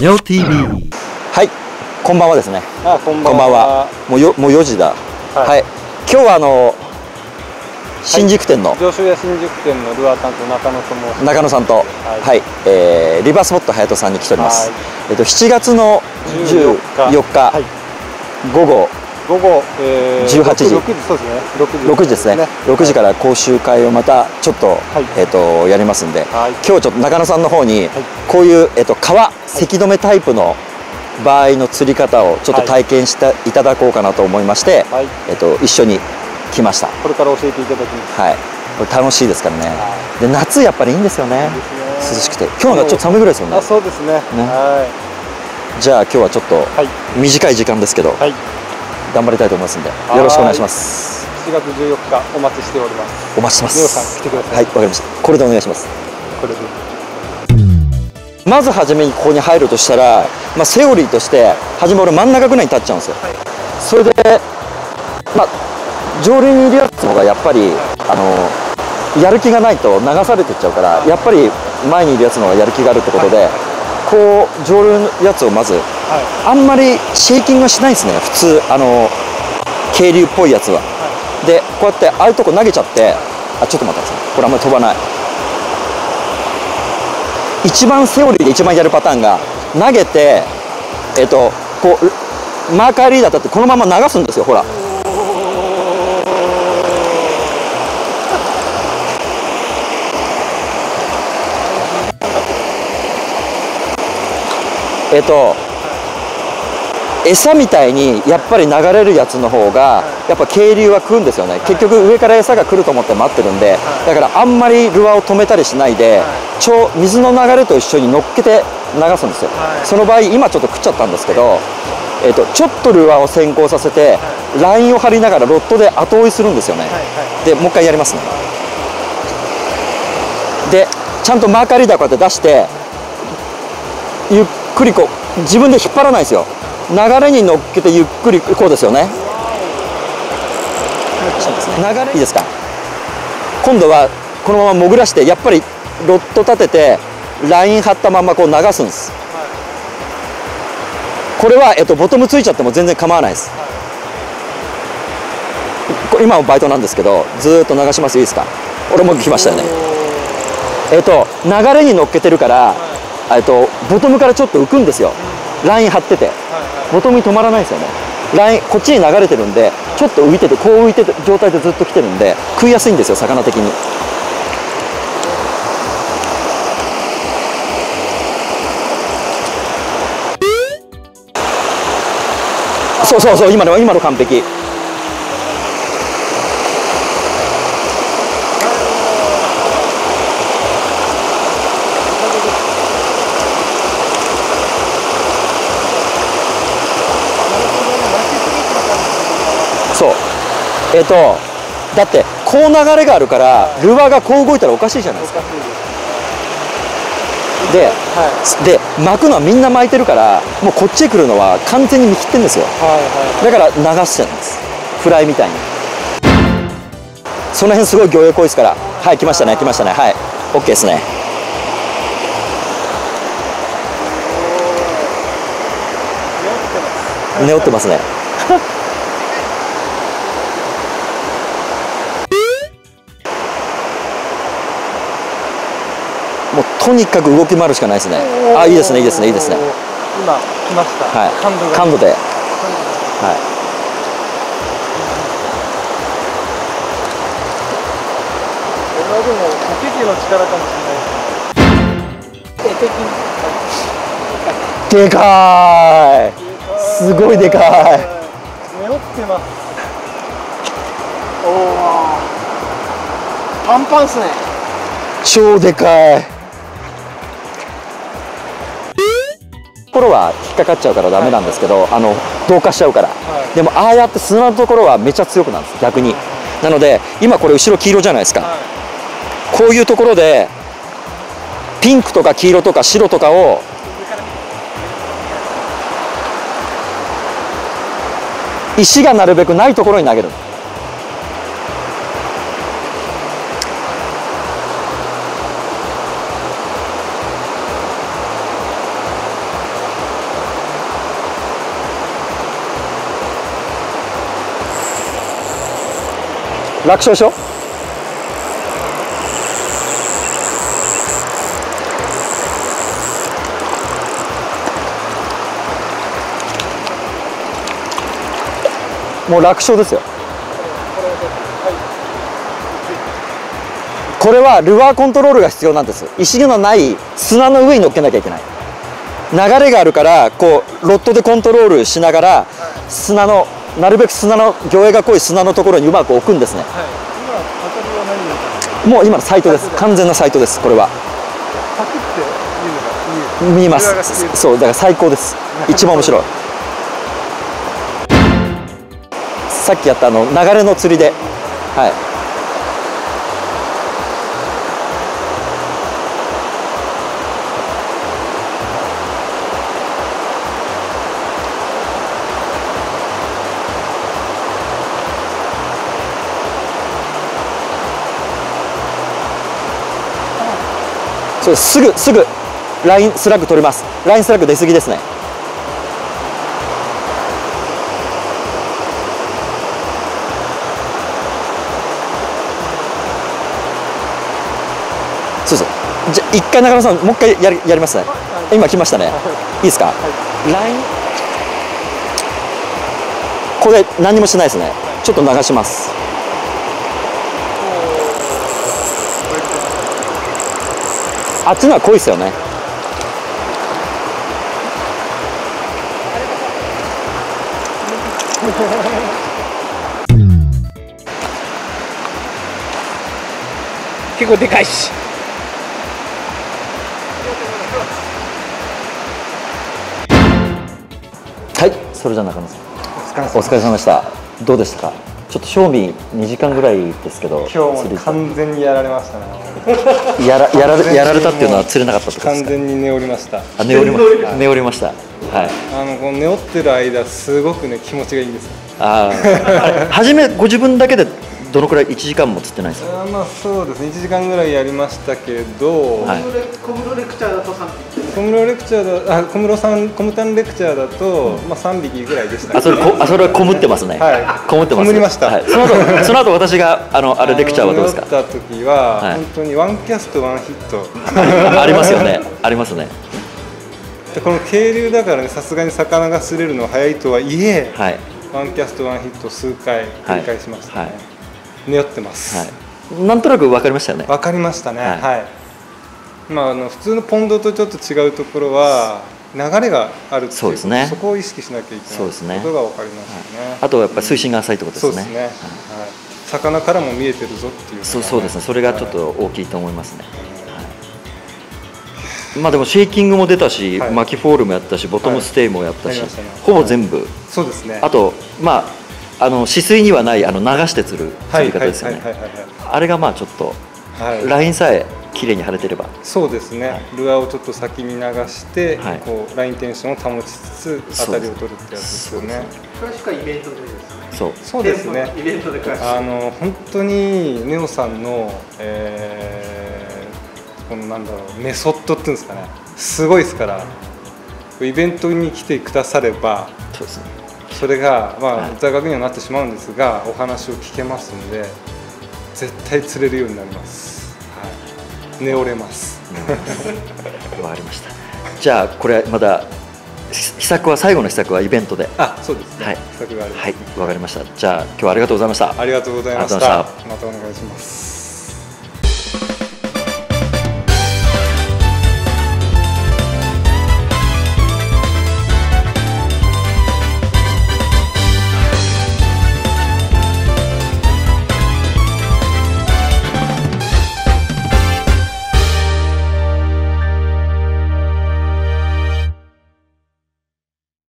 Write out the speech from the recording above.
ネオ TV はい、こんばんはですね。あこんばんこんばんはは。。もうよもう4時だ。はいはい。今日はあの新宿店の上州屋新宿店のルアー担当中野と申します。中野さんと、はい、えーリバースポット隼人さんに来ております。はいえっと7月の14 14日はい。午後午後、えー、18時6時そうですね。6時6時ですね。6時から講習会をまたちょっと、いえっとやりますんで、はい今日ちょっと中野さんの方に、こういうえっと川せき止めタイプの場合の釣り方をちょっと体験していただこうかなと思いまして、はい。えっと一緒に来ました。これから教えていただきます。はい。これ楽しいですからね。はで夏やっぱりいいんですよね。ね涼しくて。今日がちょっと寒いぐらいですよねあ、。そうですね。はじゃあ今日はちょっとい。はい。短い時間ですけど、はい。頑張りたいと思いますんで、はいよろしくお願いします。7月14日お待ちしております。お待ちしてます。ネオさん来てくださいはい、わかりました。これでお願いします。これで。まず初めにここに入るとしたら、まあ、セオリーとして初め俺真ん中ぐらいに立っちゃうんですよ、それでまあ上流にいるやつの方がやっぱりあのやる気がないと流されてっちゃうからやっぱり前にいるやつの方がやる気があるってことで、こう上流のやつをまずはい。あんまりシェーキングはしないですね。普通あの渓流っぽいやつは、でこうやってああいうとこ投げちゃってあちょっと待ってください。これあんまり飛ばない。一番セオリーで一番やるパターンが投げてえっとこうマーカーリーダーだってこのまま流すんですよほら。えっと餌みたいにやっぱり流れるやつの方がやっぱ渓流は食うんですよね。結局上から餌が来ると思って待ってるんでだからあんまりルアーを止めたりしないでちょ水の流れと一緒に乗っけて流すんですよ。はい。その場合今ちょっと食っちゃったんですけどえっとちょっとルアーを先行させてラインを張りながらロッドで後追いするんですよね。はい。はでもう一回やりますね。でちゃんとマーカーリーダーこうやって出してゆっくりこう自分で引っ張らないですよ流れに乗っけてゆっくりこうですよね。流れいいですか？今度はこのまま潜らしてやっぱりロッド立ててライン張ったままこう流すんです。これは、えっと、ボトムついちゃっても全然構わないです。これ今もバイトなんですけどずーっと流しますいいですか？俺も来ましたよね。えっと流れに乗っけてるから、えっとボトムからちょっと浮くんですよライン張っててボトムに止まらないですよね。ラインこっちに流れてるんでちょっと浮いててこう浮いてる状態でずっと来てるんで食いやすいんですよ魚的に。そうそうそう今の今の完璧えっ、とだってこう流れがあるからルアーがこう動いたらおかしいじゃないですか。ではで巻くのはみんな巻いてるからもうこっちへ来るのは完全に見切ってるんですよ。い。はい。だから流してるんです。フライみたいに。その辺すごい魚影濃いですから。はい来ましたね来ましたね。はい。OK ですね。寝ってますねとにかく動き回るしかないですね。あいいですねいいですねいいですね。今来ました。はい。感度が。感度で。はい。はでも手首の力かもしれないでかい。すごいでかい。背負ってます。おお。パンパンっすね。超でかいころは引っかかっちゃうからダメなんですけど、あの同化しちゃうから、はい。でもああやって砂のところはめちゃ強くなるんです逆に、なので今これ後ろ黄色じゃないですか、はこういうところでピンクとか黄色とか白とかを石がなるべくないところに投げる楽勝でしょもう楽勝ですよ。これはルアーコントロールが必要なんです。石のない砂の上に乗っけなきゃいけない。流れがあるからこうロッドでコントロールしながら砂のなるべく砂の魚影が濃い砂のところにうまく置くんですね。はい。今もう今のサイトです。完全なサイトですこれは。パクって見えます。そうだから最高です。一番面白い。さっきやったあの流れの釣りで。はいすすぐすぐラインスラッグ取れます。ラインスラッグ出過ぎですね。そうそう。じゃあ一回中野さんもう一回やりやりますね。今来ましたね。い。いですか、ライン？これ何もしないですね。ちょっと流しますあっちのは濃いですよね。結構でかいし。はいそれじゃあ中野さん。お疲れ様でした。どうでしたか？ちょっと賞味2時間ぐらいですけど今日も完全にやられましたね やらやられやられたっていうのは釣れなかったってことですか？完全に寝降りました。あ寝降りま寝降りました。はい。あのこの寝起ってる間すごくね気持ちがいいんです。よあー。あれ初めご自分だけでどのくらい1時間も釣ってないですか？まあそうですね。1時間ぐらいやりましたけど、はい。小室レクチャーだと3匹。小室レクチャーだあ小室さんコムタンレクチャーだと、まあ3匹ぐらいでした。あそれこあそれはこむってますね、はい。こむってます。こむりました。はい、その後その後私があのあれレクチャーはどうですか？った時は、はい。本当にワンキャストワンヒット。ありますよね。ありますね。でこの渓流だからねさすがに魚が釣れるのは早いとはいえ、はい。ワンキャストワンヒット数回繰り返しましたね、はい狙ってます、はい。なんとなく分かりましたよね。わかりましたね。はい。はい、まああの普通のポンドとちょっと違うところは流れがあるっていうそうですね。そこを意識しなきゃいけないそうですね。ことが分かりましたね、あとはやっぱり水深が浅いってことですね。そうですね、はい、魚からも見えてるぞっていうのがそうそうですね。それがちょっはい。と大きいと思いますね、はい。まあでもシェーキングも出たし、はい。マキフォールもやったしボトムステイもやったし、はい。ほぼ全部、そうですね。あとまああの止水にはないあの流して釣る釣り方ですよね。はいはいはいはいあれがまあちょっとはい。はいラインさえ綺麗に張れてれば。そうですね、はいルアーをちょっと先に流して、はい。こうラインテンションを保ちつつ当たりを取るってやつですよね。詳しくはイベントでですね。そう。そうですねイベントで詳しくあの本当にネオさんの、えーこのなんだろうメソッドっていうんですかね。すごいですからイベントに来てくださればそうですねそれが、まあはい。座学にはなってしまうんですがお話を聞けますので絶対釣れるようになります、はい、寝折れます。わかりました。じゃあこれまだ秘策は最後の秘策はイベントで。あそうですね、はい。企画があはい。わかりました。じゃあ今日はありがとうございました。ありがとうございました。またお願いします